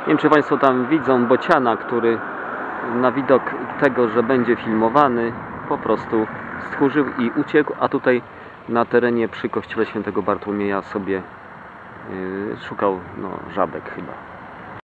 Nie wiem, czy Państwo tam widzą bociana, który na widok tego, że będzie filmowany, po prostu stchórzył i uciekł, a tutaj na terenie przy kościele świętego Bartłomieja sobie yy, szukał no, żabek chyba.